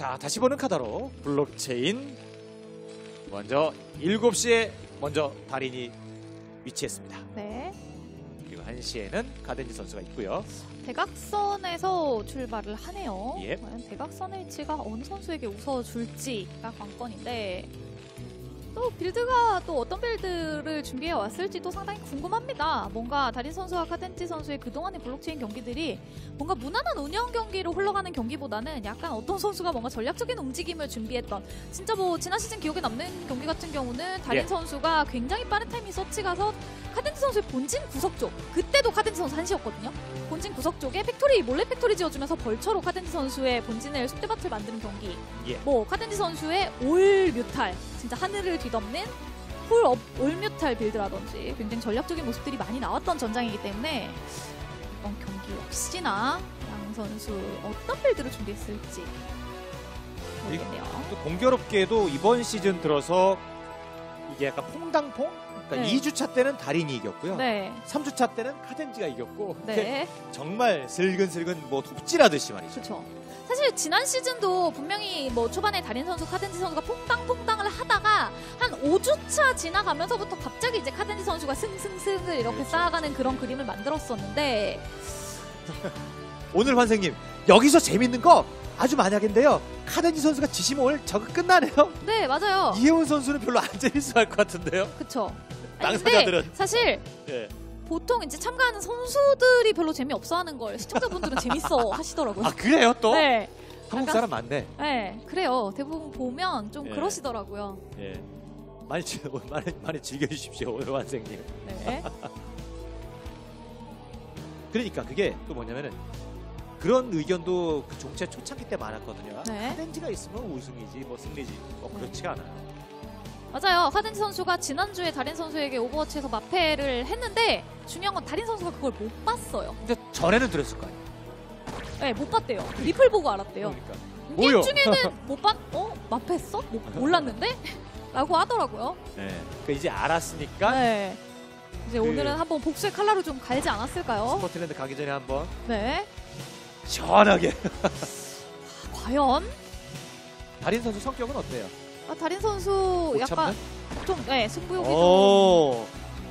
자, 다시 보는 카다로 블록체인 먼저 7시에 먼저 다린이 위치했습니다. 네. 그리고 1시에는 카덴지 선수가 있고요. 대각선에서 출발을 하네요. 예. 과연 대각선의 위치가 어느 선수에게 웃어줄지가 관건인데 또 build가 또 어떤 build를 준비해 왔을지도 상당히 궁금합니다. 뭔가 다린 선수와 카덴지 선수의 그동안의 블록체인 경기들이 뭔가 무난한 운영 경기로 흘러가는 경기보다는 약간 어떤 선수가 뭔가 전략적인 움직임을 준비했던 진짜 뭐 지난 시즌 기억에 남는 경기 같은 경우는 다린 예. 선수가 굉장히 빠른 타이밍 서치 가서 카덴지 선수의 본진 구석 쪽 그때도 카덴지 선수 한 시였거든요. 본진 구석 쪽에 factory 몰래 factory 지어주면서 vulture로 카덴지 선수의 본진을 쑥대밭을 만드는 경기. 예. 뭐 카덴지 선수의 all muta 진짜 하늘을 뒤덮는 full up, all muta build라든지 굉장히 전략적인 모습들이 많이 나왔던 전장이기 때문에 이번 경기 역시나 양 선수 어떤 빌드를 준비했을지 모르겠네요. 또 공교롭게도 이번 시즌 들어서 이게 약간 퐁당퐁? 그러니까 네. 2주차 때는 달인이 이겼고요. 네, 3주차 때는 카덴지가 이겼고 네, 정말 슬근슬근 뭐 톱질하듯이 말이죠. 그렇죠. 사실 지난 시즌도 분명히 뭐 초반에 달인 선수, 카덴지 선수가 퐁당퐁당을 하다가 한 5주차 지나가면서부터 갑자기 이제 카덴지 선수가 승승승을 이렇게 그렇죠. 쌓아가는 그런 그림을 만들었었는데 오늘 환생님 여기서 재밌는 거 아주 만약인데요. 카덴지 선수가 지시면 오늘 저거 끝나네요. 네 맞아요. 이혜원 선수는 별로 안 재밌어 할 것 같은데요. 그쵸. 당사자들은. 근데 사실 예. 보통 이제 참가하는 선수들이 별로 재미없어 하는 걸 시청자분들은 재밌어 하시더라고요. 아 그래요 또? 네. 한국 사람 많네. 네, 그래요. 대부분 보면 좀 예. 그러시더라고요. 예. 많이 즐- 많이 많이 즐겨주십시오 오늘 환생님. 네. 그러니까 그게 또 뭐냐면은 그런 의견도 그 종최 초창기 때 많았거든요. 네. 카덴지가 있으면 우승이지 뭐 승리지 뭐 그렇지가 않아요. 맞아요. 카덴지 선수가 지난주에 다린 선수에게 오버워치에서 마패를 했는데 중요한 건 다린 선수가 그걸 못 봤어요. 근데 전에는 들었을 거 아니에요. 네, 못 봤대요. 리플 보고 알았대요. 그러니까. 게임 뭐요? 중에는 못 봤, 어? 마패했어? 모- 몰랐는데? 라고 하더라고요. 네. 그러니까 이제 알았으니까 네. 이제 그- 오늘은 한번 복수의 칼라로 좀 갈지 않았을까요? 스코틀랜드 가기 전에 한번 네. 시원하게. 과연? 달인 선수 성격은 어때요? 아, 다린 선수 못 약간 참는? 좀, 네, 승부욕이 좀 오.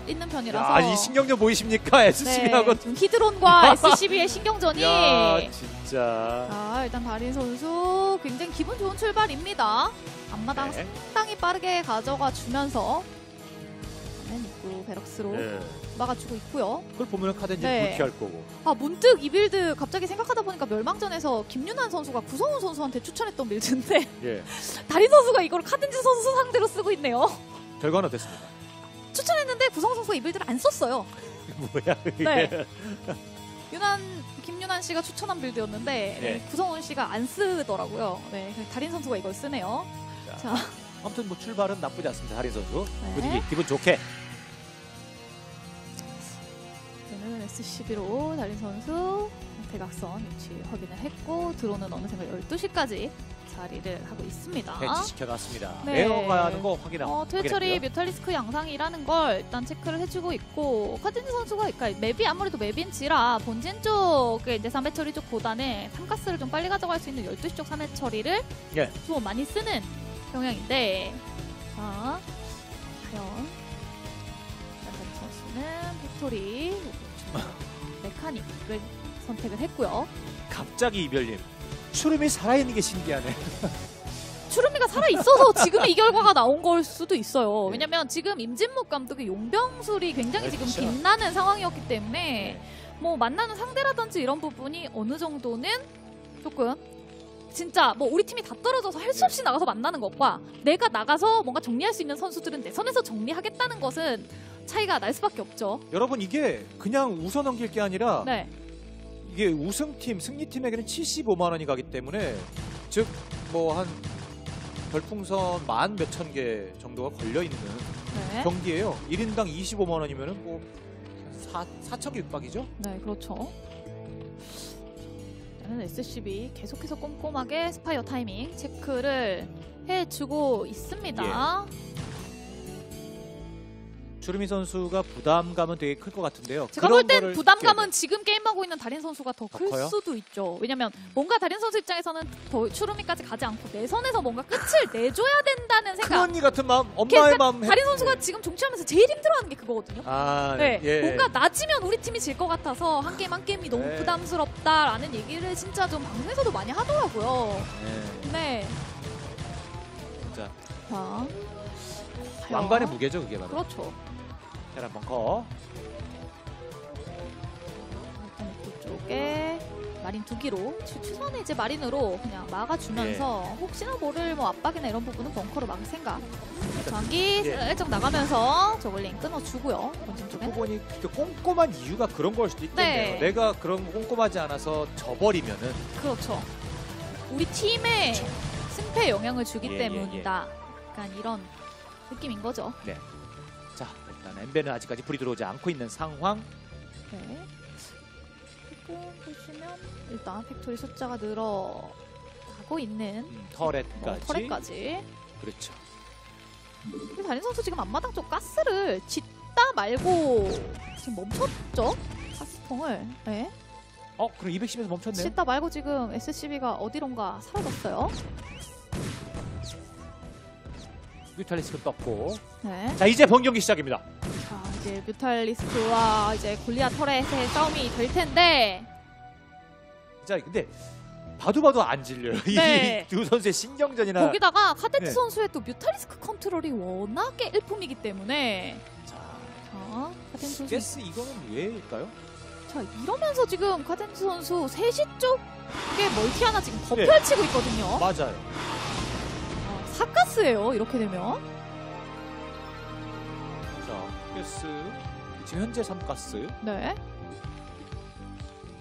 있는 편이라서. 야, 이 신경전 보이십니까? SCB하고. 네, 좀 히드론과 SCB의 신경전이. 야, 진짜. 자, 일단 다린 선수 굉장히 기분 좋은 출발입니다. 앞마당 네. 상당히 빠르게 가져가 주면서 입구 barracks로 네. 막아주고 있고요. 그걸 보면 카덴지 네. 불쾌할 거고. 아 문득 이 build 갑자기 생각하다 보니까 멸망전에서 김윤환 선수가 구성훈 선수한테 추천했던 build인데 예. 다린 선수가 이걸 카덴지 선수 상대로 쓰고 있네요. 결과는 어땠습니까? 추천했는데 구성훈 선수가 이 build를 안 썼어요. 뭐야, 이게. 네. 윤환 김윤환 씨가 추천한 build였는데 네. 네, 구성훈 씨가 안 쓰더라고요. 네, 다린 선수가 이걸 쓰네요. 자, 아무튼 뭐 출발은 나쁘지 않습니다. 하린 선수. 네. 분위기 기분 좋게. 저는 SCB로 달린 선수 대각선 위치 확인을 했고 드론은 어느샌가 12시까지 자리를 하고 있습니다. 배치시켜 놨습니다. 네. 에어가 하는 거 확인하 어, 확인했고요. 뮤탈리스크 양상이라는 걸 일단 체크를 해주고 있고 카든지 선수가 그러니까 맵이 아무래도 맵인지라 본진 쪽에 이제 3회 처리 쪽보다는 삼가스를 좀 빨리 가져갈 수 있는 12시 쪽 3회 처리를 예. 좀 많이 쓰는 경향인데 자 과연 카덴지 선수는 factory mechanic 을 선택을 했고요 갑자기 이별님. 추루미 살아있는 게 신기하네. 추루미가 살아있어서 지금 이 결과가 나온 걸 수도 있어요. 네. 왜냐면 지금 임진묵 감독의 용병술이 굉장히 지금 그렇죠. 빛나는 상황이었기 때문에 네. 뭐 만나는 상대라든지 이런 부분이 어느 정도는 조금 진짜 뭐 우리 팀이 다 떨어져서 할 수 없이 나가서 만나는 것과 내가 나가서 뭔가 정리할 수 있는 선수들은 내 선에서 정리하겠다는 것은 차이가 날 수밖에 없죠. 여러분 이게 그냥 웃어 넘길 게 아니라 네. 이게 우승팀, 승리팀에게는 75만 원이 가기 때문에 즉 뭐 한 별풍선 만 몇천 개 정도가 걸려 있는 네. 경기예요. 1인당 25만 원이면은 뭐 4, 4천 개 육박이죠? 네, 그렇죠. 일단은 SCV 계속해서 꼼꼼하게 spire 타이밍 체크를 해주고 있습니다. 추루미 선수가 부담감은 되게 클 것 같은데요. 제가 볼 땐 부담감은 지금 게임하고 있는 다린 선수가 더더 클? 수도 있죠. 왜냐면 뭔가 다린 선수 입장에서는 더 추루미까지 가지 않고 내 선에서 뭔가 끝을 내줘야 된다는. 생각. 큰 언니 같은 마음, 엄마의 그러니까 마음. 달인 선수가 지금 종치하면서 제일 힘들어하는 게 그거거든요. 아, 네, 예. 뭔가 낮으면 우리 팀이 질 것 같아서 한 게임 한 게임이 너무 네. 부담스럽다라는 얘기를 진짜 좀 방송에서도 많이 하더라고요. 네, 네. 진짜 자, 왕관의 무게죠, 그게 바로. 그렇죠. 테란 벙커. 일단 그쪽에 마린 두 기로 추- 추선은 이제 마린으로 그냥 막아주면서 예. 혹시나 모를 뭐 압박이나 이런 부분은 벙커로 막을 생각. 전기 예. 살짝 나가면서 zergling 끊어주고요. 본진 쪽에. 보니 그 꼼꼼한 이유가 그런 걸 수도 있겠네요. 네. 내가 그런 거 꼼꼼하지 않아서 져버리면은 그렇죠. 우리 팀의 승패에 영향을 주기 예, 예, 때문이다. 약간 이런 느낌인 거죠. 자 일단 엔베는 아직까지 불이 들어오지 않고 있는 상황. 네. 조금 보시면 일단 factory 숫자가 늘어가고 있는 음, 뭐, turret까지. turret까지. 그렇죠. 근데 달인 선수 지금 앞마당 쪽 가스를 짓다 말고 지금 멈췄죠? 가스통을. 네. 어 그럼 210에서 멈췄네요. 짓다 말고 지금 SCB가 어디론가 사라졌어요. 뮤탈리스크 떴고. 네. 자 이제 본 경기 시작입니다. 자, 이제 뮤탈리스크와 이제 골리아 터렛의 싸움이 될 텐데. 자 근데 봐도 봐도 안 질려요. 네. 이 두 선수의 신경전이나. 거기다가 카덴지 네. 선수의 또 mutalisk 컨트롤이 워낙에 일품이기 때문에. 자 자, 카덴지 선수. 가스 이거는 왜일까요? 자, 이러면서 지금 카덴지 선수 3시 쪽에 multi 하나 지금 더 네. 펼치고 있거든요. 맞아요. 아, 사가스예요. 이렇게 되면. 자 가스 지금 현재 3가스. 네.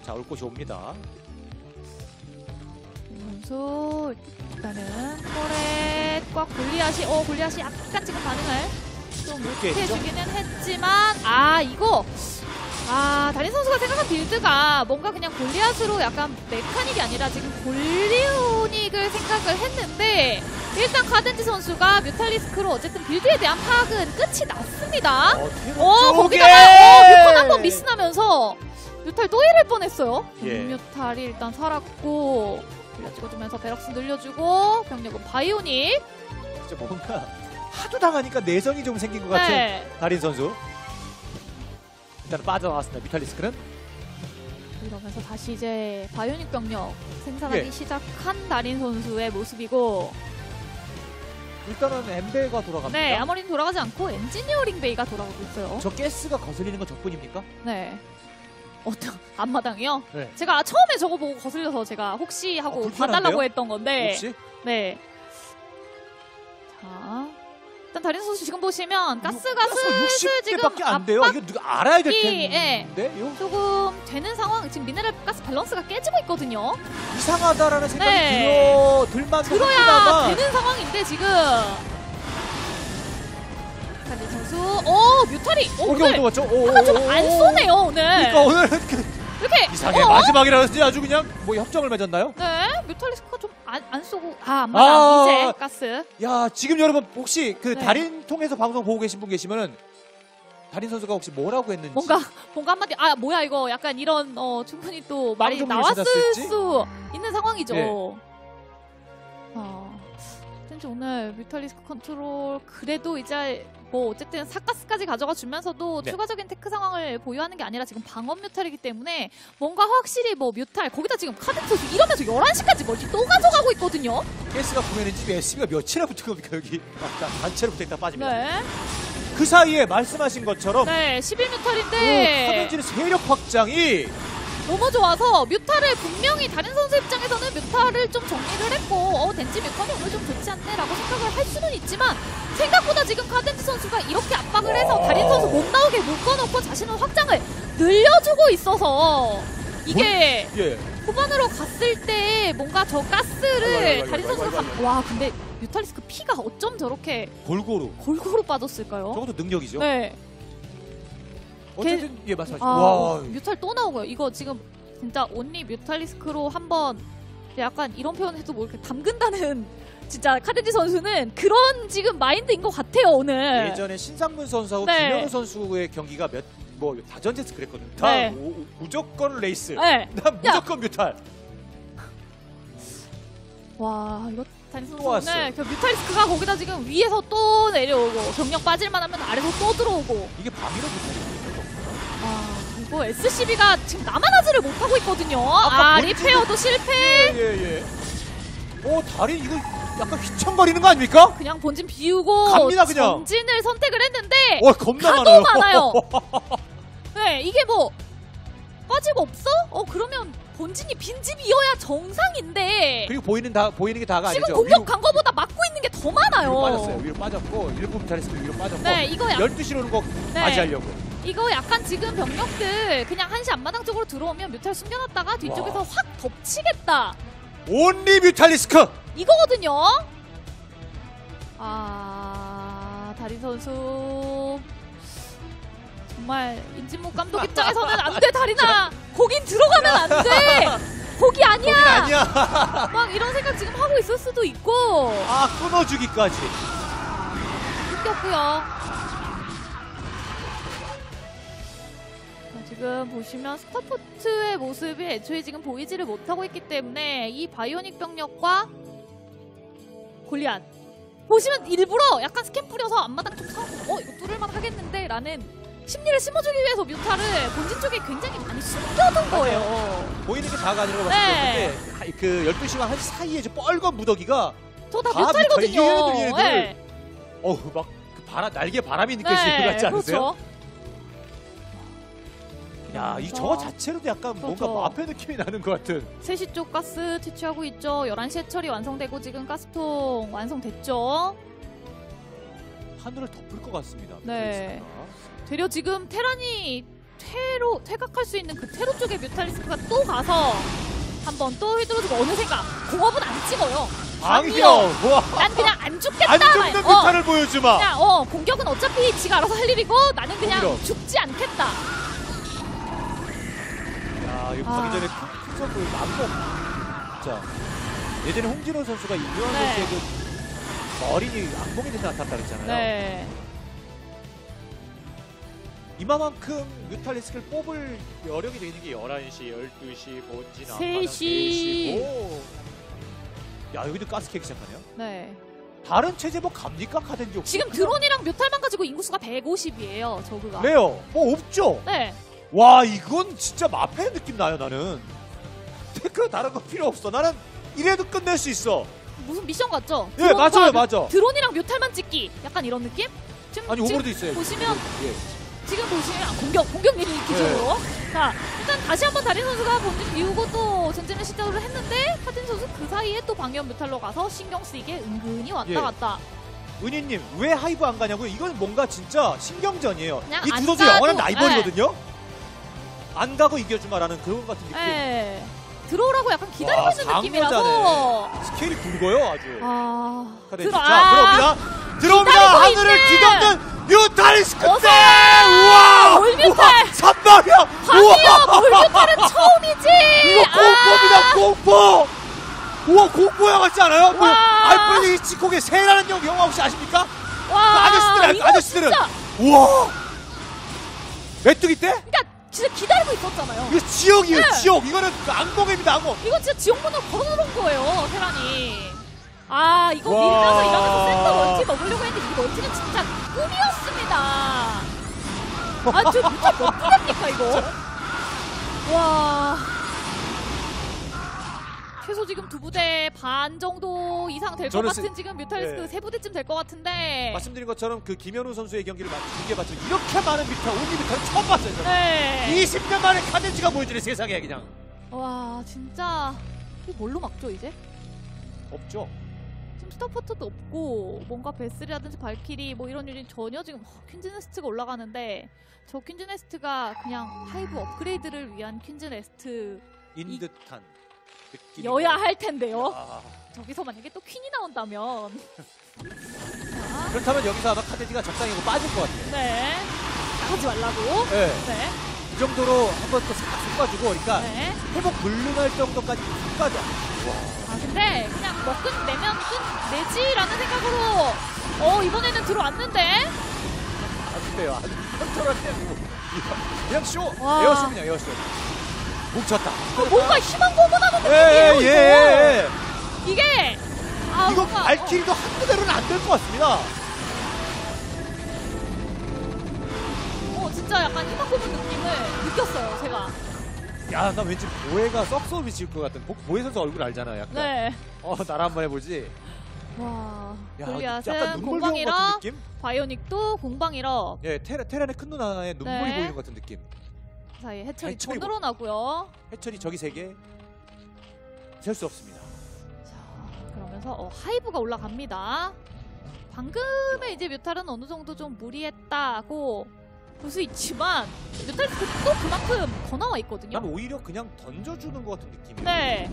자올 곳이 옵니다. 이 선수 일단은 터렛과 골리앗이 어 골리앗이 약간 지금 반응을 좀? 못해주기는 했지만 아 이거 아 다린 선수가 생각한 빌드가 뭔가 그냥 골리앗으로 약간 메카닉이 아니라 지금 골리오닉을 생각을 했는데 일단 카덴지 선수가 뮤탈리스크로 어쨌든 빌드에 대한 파악은 끝이 났습니다. 어, 어 거기다가 어 뮤컨 한번 미스나면서 muta 또 잃을 뻔했어요. 예. muta가 일단 살았고 빌려 찍어주면서 barracks 늘려주고 병력은 bionic. 진짜 뭔가 하도 당하니까 내성이 좀 생긴 것 같은 네. 다린 선수. 일단 빠져나왔습니다. mutalisk는 이러면서 다시 이제 bionic 병력 생산하기 예. 시작한 다린 선수의 모습이고 일단은 엔베가 돌아갑니다. 네 Armory는 돌아가지 않고 Engineering Bay가 돌아가고 있어요. 저 가스가 거슬리는 건 저뿐입니까? 네. 어떤 앞마당이요? 네. 제가 처음에 저거 보고 거슬려서 제가 혹시 하고 아, 불편한데요? 봐달라고 했던 건데 혹시 네. 자, 일단 다린 선수 지금 보시면 가스가 슬슬 지금 60개밖에 안 돼요. 이거 누가 알아야 될 예. 텐데 요 조금 되는 상황. 지금 미네랄 가스 밸런스가 깨지고 있거든요. 이상하다라는 생각이 네. 들어 들만 들어야 되는 상황인데 지금. 다린 선수, 오 뮤탈이, 오, 오게 오늘 오죠. 오, 하나 좀안 오. 쏘네요 오늘. 그러니까 오늘 그 이렇게 이상해 어? 마지막이라서 아주 그냥 뭐 협정을 맺었나요? 네, 뮤탈리스크가 좀 안 안 쏘고 아, 안 맞아. 아. 이제 가스. 야 지금 여러분 혹시 그 네. 달인 통해서 방송 보고 계신 분 계시면은 달인 선수가 혹시 뭐라고 했는지 뭔가 뭔가 한마디 아 뭐야 이거 약간 이런 어 충분히 또 말이 방송을 나왔을 찾았을지? 수 있는 상황이죠. 네. 어, 어쩐지 오늘 Mutalisk 컨트롤 그래도 이제 뭐 어쨌든 사가스까지 가져가 주면서도 네. 추가적인 tech 상황을 보유하는 게 아니라 지금 방업 뮤탈이기 때문에 뭔가 확실히 뭐 뮤탈 거기다 지금 카드 선수 이러면서 11시까지 멀티 또 가져가고 있거든요. 가스가 보면은 지금 SCV가 몇이나 붙은 겁니까 여기 단체로 붙어 있다 빠집니다 네. 그 사이에 말씀하신 것처럼 네, 11그 뮤탈인데 카덴지는 세력 확장이 너무 좋아서 뮤타를 분명히 다른 선수 입장에서는 뮤타를 좀 정리를 했고 어 덴지 뮤컨이 오늘 좀 좋지 않네라고 생각을 할 수는 있지만 생각보다 지금 카덴지 선수가 이렇게 압박을 해서 와. 다른 선수 못 나오게 묶어놓고 자신의 확장을 늘려주고 있어서 이게 예 후반으로 갔을 때 뭔가 저 가스를 아이고, 선수가 감- 와 근데 Mutalisk 피가 어쩜 저렇게 골고루 골고루 빠졌을까요? 저것도 능력이죠 네. 어쨌든 예 말씀하시죠 아, 와 뮤탈 또 나오고요. 이거 지금 진짜 only Mutalisk로 한번 약간 이런 표현 해도 뭐 이렇게 담근다는 진짜 카데지 선수는 그런 지금 마인드인 것 같아요 오늘. 예전에 신상문 선수하고 네. 김현우 선수의 경기가 몇 뭐 다전제스 그랬거든요. 다 네. 오- 오- 무조건 Wraith. 네. 난 무조건 뮤탈. 와 이거 왔어요. 선수는 그 뮤탈리스크가 거기다 지금 위에서 또 내려오고 경력 빠질만 하면 아래서 또 들어오고 이게 밤이라 뮤탈이 아 이거 SCB가 지금 나만 하지를 못하고 있거든요. 아 본진- 리페어도 실패. 예예. 오 다리 이거 약간 휘청거리는 거 아닙니까? 그냥 본진 비우고 갑니다, 그냥. 전진을 선택을 했는데 와 겁나 가도 많아요. 많아요. 네 이게 뭐 빠지고 없어? 어 그러면 본진이 빈집이어야 정상인데 그리고 보이는 다 보이는 게 다가 지금 아니죠. 공격 위로, 간 거보다 막고 있는 게 더 많아요. 위로 빠졌어요. 위로 빠졌고 일부 뮤탈리스크 위로 빠졌고 네 이거 약 12시로 오는 거 네. 맞이하려고. 이거 약간 지금 병력들 그냥 한시 앞마당 쪽으로 들어오면 뮤탈 숨겨놨다가 뒤쪽에서 와. 확 덮치겠다 온리 뮤탈리스크. 이거거든요. 아 다린 선수 정말 인진목 감독 입장에서는 안 돼 다리나 거긴 들어가면 안 돼. 거기 아니야. 거긴 아니야. 막 이런 생각 지금 하고 있을 수도 있고 아 끊어주기까지. 웃겼고요. 자, 지금 보시면 스타포트의 모습이 애초에 지금 보이지를 못하고 있기 때문에 이 바이오닉 병력과 골리앗 보시면 일부러 약간 스캔 뿌려서 앞마당 좀 사고 어 이거 뚫을만 하겠는데 라는 심리를 심어주기 위해서 뮤타를 본진 쪽에 굉장히 많이 숨겨둔 거예요. 보이는 게 다가 아니라고 네. 말씀드렸는데 그 12시간 1시 사이에 저 뻘건 무더기가 저다다 뮤탈이거든요. 뮤탈, 얘네들, 얘네들. 네. 어우 막그 바람 날개 바람이 느껴지는 것 같지 않으세요? 그렇죠. 야, 이 그래서 저거 자체로도 약간 뭔가 그렇죠. 마페 느낌이 나는 것 같은. 3시 쪽 가스 채취하고 있죠. 11시에 처리 완성되고 지금 가스통 완성됐죠. 하늘을 덮을 것 같습니다. 네. 되려 지금 테란이 퇴로 퇴각할 수 있는 그 퇴로 쪽에 뮤탈리스크가 또 가서 한번 또 휘두르고 어느샌가 공업은 안 찍어요. 방이요. 와. 난 그냥 안 죽겠다. 안 막- 죽는 어, 뮤타를 보여주마. 그냥 어 공격은 어차피 지가 알아서 할 일이고 나는 그냥 오히려. 죽지 않겠다. 야, 이거 아. 가기 전에 큰 선수 남봉. 자, 예전에 홍진호 선수가 이유한 네. 선수의 그 머리니 악몽이 돼서 나탔다 그랬잖아요. 네. 이마만큼 뮤탈리스크를 뽑을 여력이 돼 있는 게 11시, 12시, 본진, 앞마당, 세 시. 3시. 오. 야, 여기도 가스 캐기 시작하네요. 네. 다른 체제 뭐 갑니까? 카덴지? 지금 드론이랑 뮤탈만 가지고 인구수가 150이에요. 저그가. 네요. 뭐 없죠? 네. 와 이건 진짜 마페 느낌 나요 나는. tech 다른 거 필요 없어. 나는 이래도 끝낼 수 있어. 무슨 미션 같죠? 예 맞아요 드론과 맞아. 드론이랑 뮤탈만 찍기. 약간 이런 느낌? 지금, 아니 지금 Overlord도 있어요 보시면 예. 지금 보시면 아, 공격 공격 유닛 기준으로. 네. 자 일단 다시 한번 다린 선수가 본진 비우고 또 전진을 시도를 했는데 카딘 선수 그 사이에 또 방업 뮤탈로 가서 신경 쓰이게 은근히 왔다 예. 갔다. 은희님 왜 Hive 안 가냐고요? 이건 뭔가 진짜 신경전이에요. 그냥 이 안 두 선수 가도- 영원한 라이벌이거든요 안 가고 이겨주마라는 그런 같은 느낌 예 들어오라고 약간 기다리고 와, 있는 상여자네. 느낌이라서 스케일이 굵어요 아주 아. 들어 자 아, 들어옵니다 들어옵니다 기다리고 하늘을. 뒤덮는 어서! 때 우와 올뮤탈! 3방이야 밤이요 물뮤탈은 처음이지 이거 아, 공포입니다 공포 우와 공포 영화 같지 않아요? 그 와. 알프레드 히치콕의 새라는 영- 영화 혹시 아십니까? 그 와 아저씨들 이거 아저씨들은 진짜 우와 메뚜기 떼? 그러니까 진짜 기다리고 있었잖아요 이거 지옥이에요 네. 지옥 이거는 그 악몽입니다 악몽 이거 진짜 지옥문으로 걸어놓은 거예요, 테란이. 아, 이거 와. 밀면서 이러면서 센터 멀티 먹으려고 했는데 이 멀티는 진짜 꿈이었습니다. 아, 저 진짜 몇 분입니까, 이거? 와. 최소 지금 두 부대 반 정도 이상 될 것 저는 같은 세- 지금 Mutalisk 네. 세 부대쯤 될 것 같은데. 말씀드린 것처럼 그 김현우 선수의 경기를 중계봤죠 이렇게 많은 미터 only 뮤탈을 처음 봤어요 저는 네. 20년 만에 카덴지가 보여주는 세상에 그냥 와, 진짜. 이거 뭘로 막죠, 이제? 없죠 지금 Starport도 없고 뭔가 Vessel이라든지 Valkyrie 뭐 이런 유닛 전혀 지금 어, Queen's Nest가 올라가는데 저 Queen's Nest가 그냥 Hive 업그레이드를 위한 Queen's Nest 인 이- 듯한 여야 할 텐데요. 아, 저기서 만약에 또 퀸이 나온다면 자, 그렇다면 여기서 아마 카덴지가 적당히 하고 빠질 것 같아요 네 나가지 말라고 네. 네 정도로 한 번 또 싹 섞어주고 그러니까 네. 회복 불능할 정도까지 섞어줘. 아 근데 그냥 먹끝 내면 끝내지라는 생각으로 어 이번에는 들어왔는데 아주 빼요. 아주 컨트롤하고 그냥 쇼. 와. 에어쇼 그냥 에어쇼. 뭉쳤다. 어, 뭔가 희망 고문하는 예, 느낌이에요 예, 예, 이거 이게 아 예. 이거 뭔가 발키리도 한 부대로는 안 될 것 같습니다. 어, 어, 진짜 약간 희망 고문 느낌을 느꼈어요 제가 야, 나 왠지 보혜가 썩소비 지을 것 같은. 보- 보혜 선수 얼굴 알잖아, 약간. 네. 어, 나라 한번 해보지. 와 야, 골리앗은 약간 눈물 공방 보는 잃어 것 같은 느낌? 바이오닉도 공방 잃어 예, 테라, 테란의 큰 누나의 눈물이 네. 보이는 것 같은 느낌. 사이에 해철이 해철이 돈으로 나고요 해철이 저기 세 개. 셀 수 없습니다. 자 그러면서 어, 하이브가 올라갑니다 방금의 이제 뮤탈은 어느 정도 좀 무리했다고 볼 수 있지만 뮤탈 또 그만큼 더 나와 있거든요 난 오히려 그냥 던져주는 것 같은 느낌이야. 네.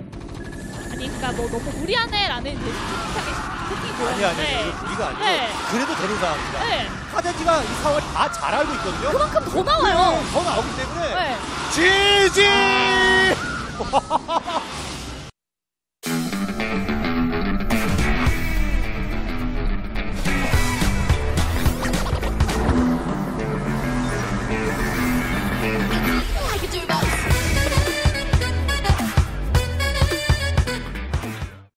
아니, 그니까 뭐 너무 무리하네라는 이제 솔직하게 채팅이 아니, 아니, 보였는데. 아니, 우리가 아니고. 네. 그래도 되는 상황입니다. 네. 카데지가 이 상황을 다 잘 알고 있거든요. 그만큼 더 나와요. 네, 더 나오기 때문에. 네. 지지!